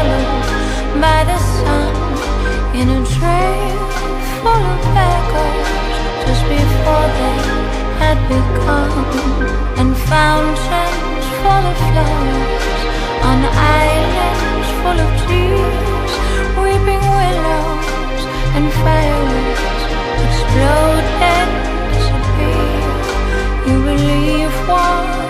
Followed by the sun in a train full of echoes just before they had begun and fountains full of flowers on islands full of trees weeping willows and fireworks explode and disappear. You believe one